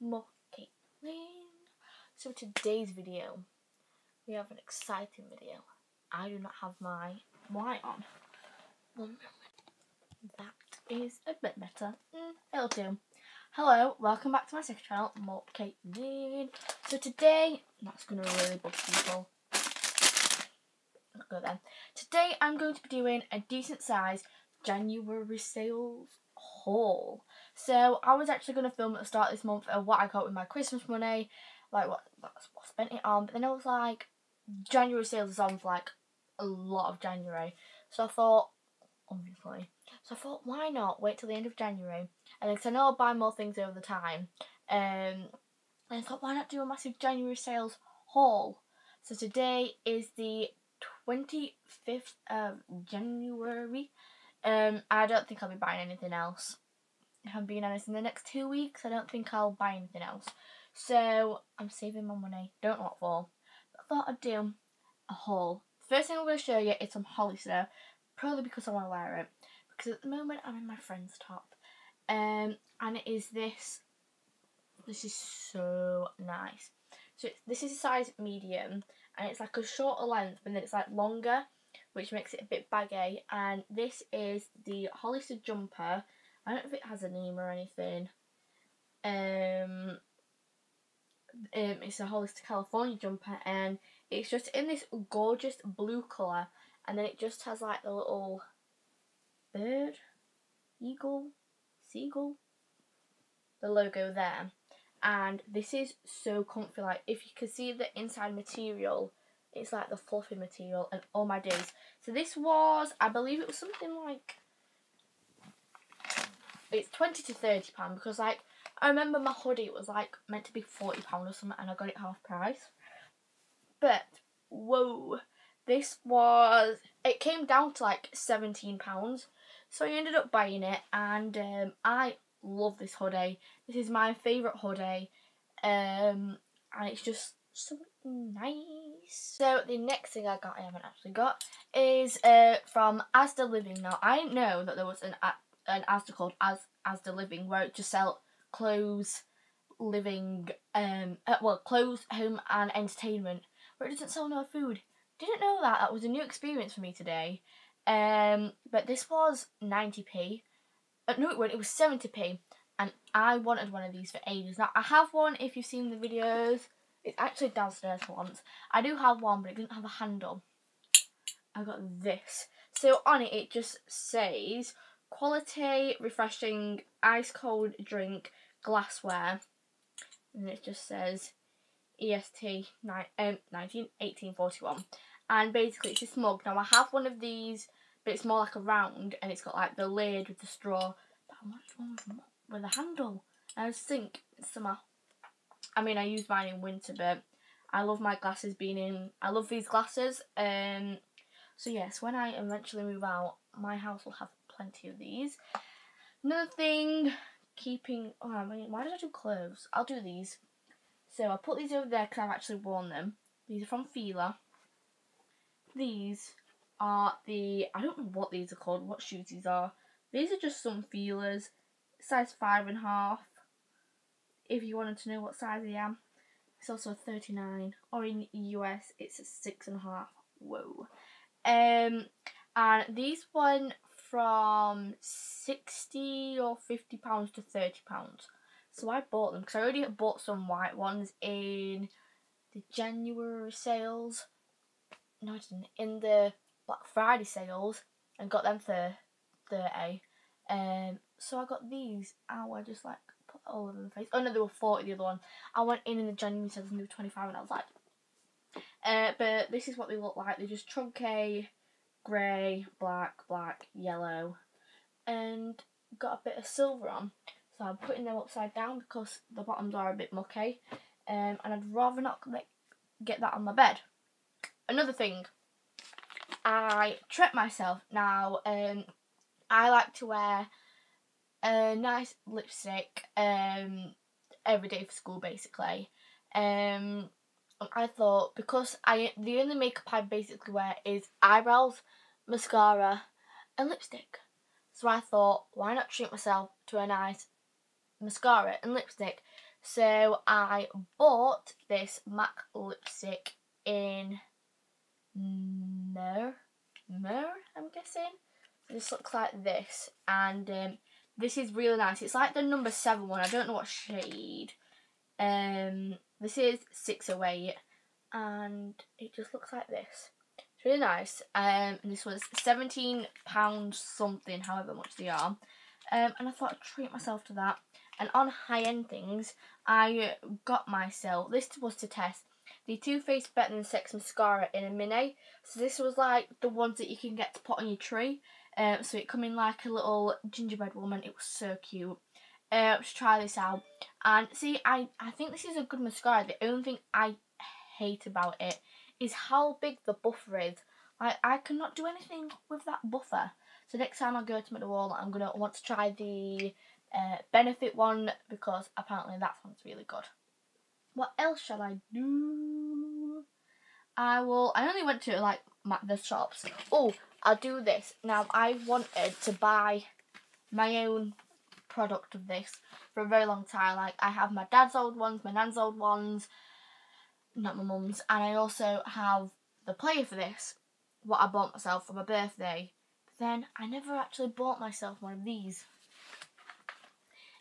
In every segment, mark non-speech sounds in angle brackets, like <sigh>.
More. So today's video, we have an exciting video. I do not have my white on. That is a bit better. Mm, it'll do. Hello, welcome back to my second channel, More Caitlin. So today, that's going to really bug people. Go then. Today I'm going to be doing a decent size January sales haul. So I was actually going to film at the start of this month of what I got with my Christmas money, like what, what I spent it on. But then I was like, January sales is on for like a lot of January. So I thought, obviously, so I thought, why not wait till the end of January? And then, cause I know I'll buy more things over the time. Um, and I thought, why not do a massive January sales haul? So today is the 25th of January. Um, I don't think I'll be buying anything else. If I'm being honest, in the next two weeks, I don't think I'll buy anything else. So I'm saving my money. Don't know what for. But I thought I'd do a haul. First thing I'm going to show you is some Hollister. Probably because I want to wear it. Because at the moment I'm in my friend's top. Um, and it is this. This is so nice. So this is a size medium. And it's like a shorter length, but then it's like longer which makes it a bit baggy. And this is the Hollister jumper. I don't know if it has a name or anything. Um, um, it's a Hollister California jumper, and it's just in this gorgeous blue colour, and then it just has like the little bird, eagle, seagull, the logo there. And this is so comfy. Like if you can see the inside material, it's like the fluffy material and all my days. So this was, I believe it was something like, it's 20 to 30 pound because like, I remember my hoodie was like meant to be 40 pound or something and I got it half price. But, whoa, this was, it came down to like 17 pounds. So I ended up buying it and um, I love this hoodie. This is my favourite hoodie. Um, and it's just so nice. So the next thing I got, I haven't actually got, is uh, from Asda Living. Now I know that there was an an Asda called As Asda Living where it just sell clothes, living, um, uh, well clothes, home and entertainment, where it doesn't sell no food. Didn't know that. That was a new experience for me today. Um, but this was 90p. Uh, no, it wasn't. It was 70p. And I wanted one of these for ages. Now, I have one if you've seen the videos. It's actually downstairs once. I do have one, but it didn't have a handle. I got this. So on it, it just says quality, refreshing, ice cold drink, glassware. And it just says EST ni- um, 19, 1841. And basically, it's a mug. Now, I have one of these, but it's more like a round, and it's got like the lid with the straw. But I wanted one with, with a handle. And I think summer. I mean, I use mine in winter, but I love my glasses being in. I love these glasses. Um, so yes, when I eventually move out, my house will have plenty of these. Another thing, keeping. Oh, I mean, why did I do clothes? I'll do these. So I'll put these over there because I've actually worn them. These are from Fila. These are the. I don't know what these are called. What shoes these are. These are just some Filas, size five and a half if you wanted to know what size I am. It's also a 39, or in US it's a six and a half. Whoa. Um, and these went from 60 or 50 pounds to 30 pounds. So I bought them because I already bought some white ones in the January sales. No, I didn't. In the Black Friday sales and got them for 30. Um, so I got these. I was just like put all over the face. Oh no, there were 40 the other one. I went in in the January sales and they were 25 and I was like, uh, but this is what they look like. They're just trunky, grey, black, black, yellow, and got a bit of silver on. So I'm putting them upside down because the bottoms are a bit mucky, um, and I'd rather not get that on my bed. Another thing, I tripped myself. Now, um, I like to wear a nice lipstick um, every day for school basically. Um, I thought because I the only makeup I basically wear is eyebrows, mascara, and lipstick. So I thought, why not treat myself to a nice mascara and lipstick. So I bought this MAC lipstick in Mehr, Mehr, I'm guessing. This looks like this, and um, this is really nice. It's like the number seven one. I don't know what shade. Um, this is six away, and it just looks like this. It's really nice. Um, and this was seventeen pounds something, however much they are. Um, and I thought I'd treat myself to that. And on high end things, I got myself. This was to test the Too Faced Better Than Sex mascara in a mini. So this was like the ones that you can get to put on your tree. Um, so it come in like a little gingerbread woman. It was so cute. Uh, let's try this out. And see, I, I think this is a good mascara. The only thing I hate about it is how big the buffer is. Like, I cannot do anything with that buffer. So next time I go to McDowall, I'm going to want to try the uh, Benefit one because apparently that one's really good. What else shall I do? I will. I only went to like the shops. Oh, I'll do this. Now I wanted to buy my own product of this for a very long time. Like I have my dad's old ones, my nan's old ones, not my mum's, and I also have the player for this. What I bought myself for my birthday. But then I never actually bought myself one of these.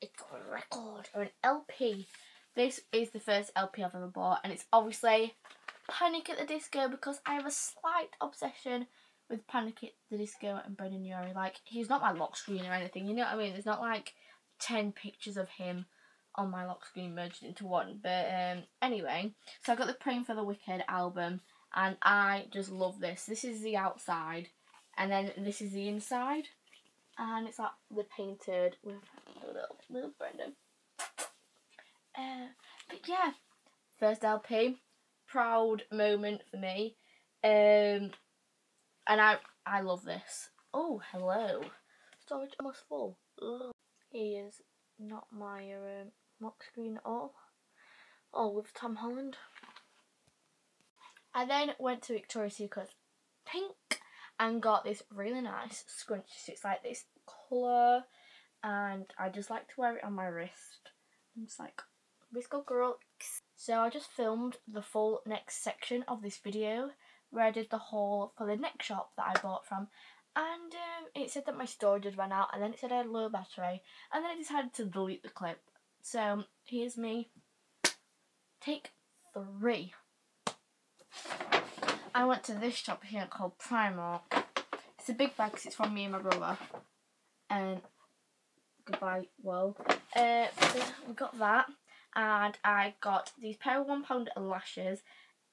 It's a record or an LP this is the first LP I've ever bought, and it's obviously Panic at the Disco because I have a slight obsession with Panic at the Disco and Brendon Urie. Like, he's not my lock screen or anything, you know what I mean? It's not like 10 pictures of him on my lock screen merged into one. But um, anyway, so I got the Praying for the Wicked album, and I just love this. This is the outside, and then this is the inside, and it's like the painted with a little, little Brendon. Uh, but yeah, first LP, proud moment for me. Um, and I I love this. Oh, hello. Storage almost full. Ugh. He is not my um, mock screen at all. Oh, with Tom Holland. I then went to Victoria's Secret Pink and got this really nice scrunchie. It's like this colour and I just like to wear it on my wrist. It's like VSCO Girl. So I just filmed the full next section of this video where I did the haul for the next shop that I bought from and um, it said that my storage had run out and then it said I had low battery and then I decided to delete the clip. So here's me. Take three. I went to this shop here called Primark. It's a big bag because it's from me and my brother. And goodbye, well. Uh, we got that and I got these pair of one pound lashes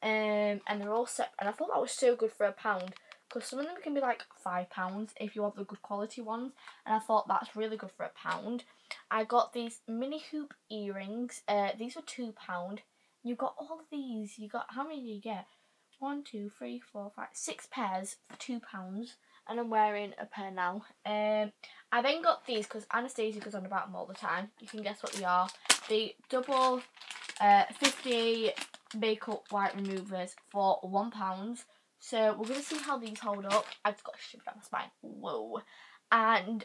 um, and they're all separate and I thought that was so good for a pound because some of them can be like five pounds if you want the good quality ones and I thought that's really good for a pound. I got these mini hoop earrings uh, these were two pound. You got all of these you got how many did you get? One two three four five six pairs for two pounds and I'm wearing a pair now. Um, I then got these because Anastasia goes on about them all the time you can guess what they are. The double uh, 50 makeup white removers for £1. So we're going to see how these hold up. I've got a shiver down my spine. Whoa. And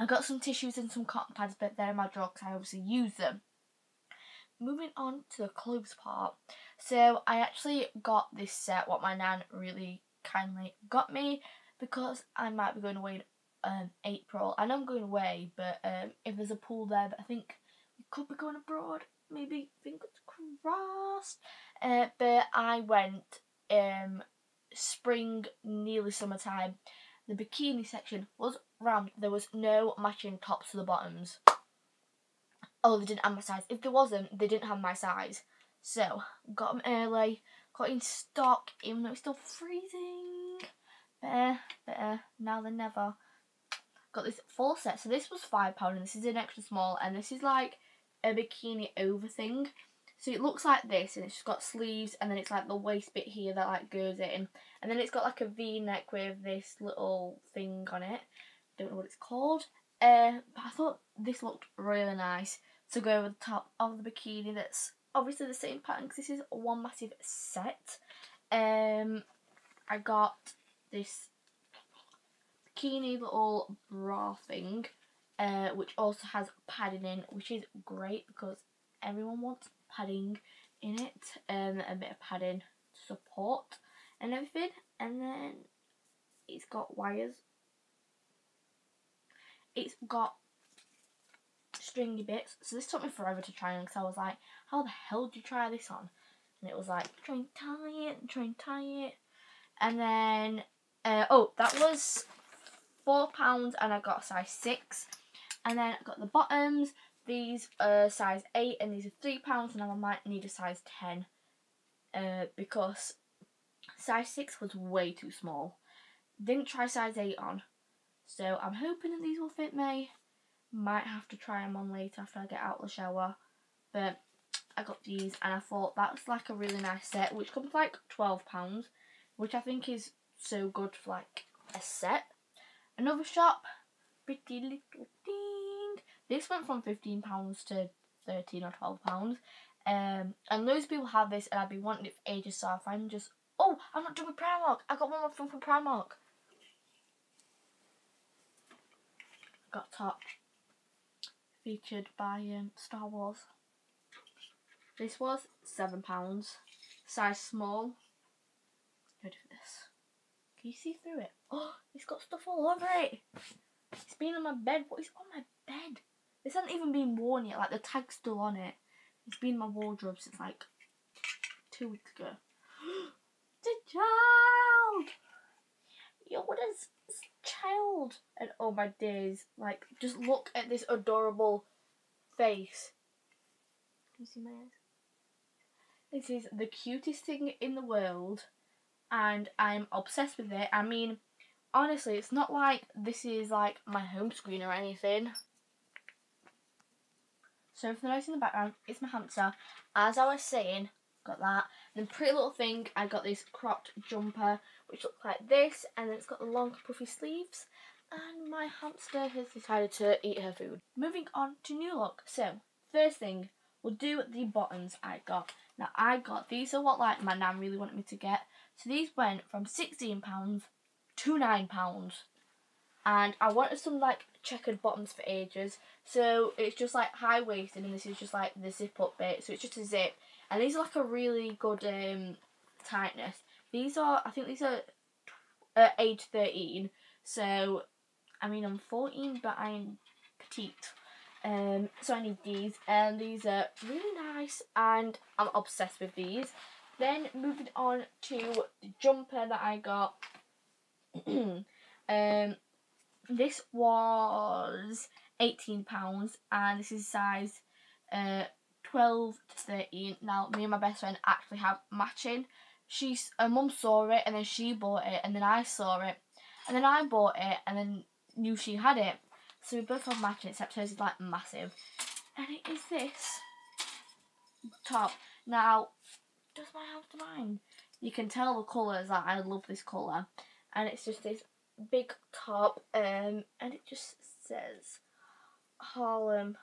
I got some tissues and some cotton pads, but they're in my drawer because I obviously use them. Moving on to the clothes part. So I actually got this set, what my nan really kindly got me, because I might be going away in um, April. I know I'm going away, but um, if there's a pool there, I think we could be going abroad. Maybe fingers crossed. Uh, but I went um spring, nearly summertime. The bikini section was rammed. There was no matching tops to the bottoms. Oh, they didn't have my size. If there wasn't, they didn't have my size. So, got them early, got in stock, even though it's still freezing. Better, better, now than never. Got this full set. So this was £5 and this is an extra small and this is like a bikini over thing. So it looks like this and it's got sleeves and then it's like the waist bit here that like goes in. And then it's got like a v-neck with this little thing on it. Don't know what it's called. Uh, but I thought this looked really nice to go over the top of the bikini that's obviously the same pattern because this is one massive set. Um, I got this bikini little bra thing uh, which also has padding in, which is great because everyone wants padding in it, um, a bit of padding support and everything. And then it's got wires. It's got stringy bits. So this took me forever to try on because I was like, how the hell do you try this on? And it was like, try and tie it, try and tie it. And then, uh, oh, that was £4 and I got a size 6. And then I got the bottoms. These are size 8 and these are £3 and I might need a size 10. Uh, because size 6 was way too small. Didn't try size 8 on. So I'm hoping that these will fit me. Might have to try them on later after I get out of the shower. But I got these and I thought that's like a really nice set which comes like £12 which I think is so good for like a set. Another shop, Pretty Little Thing. This went from £15 to 13 or £12. Um, and of people have this and I've been wanting it for ages so I'm just... Oh, I'm not with Primark. I got one more thing from Primark. Got top. Featured by um, Star Wars. This was £7. Size small. Ready for this. Can you see through it? Oh, <gasps> it's got stuff all over it. It's been on my bed. What is on my bed? This hasn't even been worn yet. Like the tag's still on it. It's been in my wardrobe since like two weeks ago. <gasps> the child! Yo, what is this child? And oh my days. Like, just look at this adorable face. Can you see my eyes? This is the cutest thing in the world and I'm obsessed with it. I mean, honestly, it's not like this is like my home screen or anything. So for the noise in the background, it's my hamster. As I was saying, got that. Then pretty little thing, I got this cropped jumper, which looks like this, and then it's got the long puffy sleeves. And my hamster has decided to eat her food. Moving on to new look. So, first thing, we'll do the buttons I got. Now I got, these are what like my nan really wanted me to get. So these went from £16 to £9. And I wanted some like checkered bottoms for ages. So it's just like high waisted and this is just like the zip up bit. So it's just a zip. And these are like a really good um, tightness. These are, I think these are uh, age 13. So, I mean, I'm 14, but I'm petite. Um, so I need these, and these are really nice, and I'm obsessed with these. Then moving on to the jumper that I got. <clears throat> um, this was eighteen pounds, and this is size uh twelve to thirteen. Now, me and my best friend actually have matching. She's her mum saw it, and then she bought it, and then I saw it, and then I bought it, and then knew she had it. So we both have matching, except hers is like massive, and it is this top. Now, does my house to mine? You can tell the colours that I love this colour. And it's just this big top um, and it just says Harlem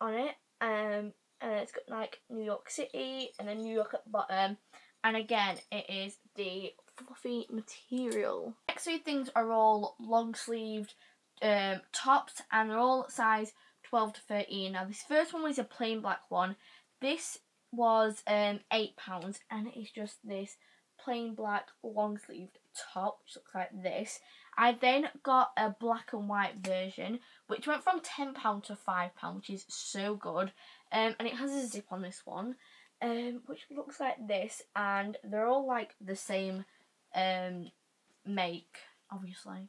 on it. Um, and it's got like New York City and then New York at the bottom. And again, it is the fluffy material. Next three things are all long sleeved um, tops and they're all size 12 to 13. Now this first one was a plain black one. This was um eight pounds and it is just this plain black long sleeved top which looks like this. I then got a black and white version which went from 10 pound to 5 pound which is so good. Um and it has a zip on this one um which looks like this and they're all like the same um make obviously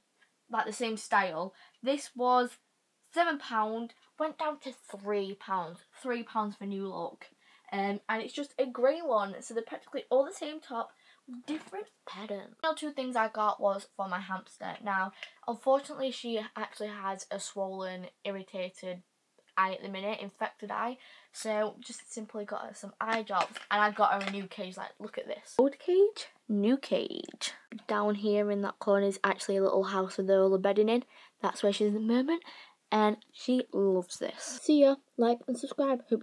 like the same style. This was 7 pound went down to 3 pounds 3 pounds for new look. Um, and it's just a grey one, so they're practically all the same top different patterns. The two things I got was for my hamster. Now, unfortunately, she actually has a swollen, irritated eye at the minute, infected eye. So just simply got her some eye drops and I got her a new cage. Like, look at this. Old cage, new cage. Down here in that corner is actually a little house with all the bedding in. That's where she's at the moment. And she loves this. See ya, like and subscribe. Hope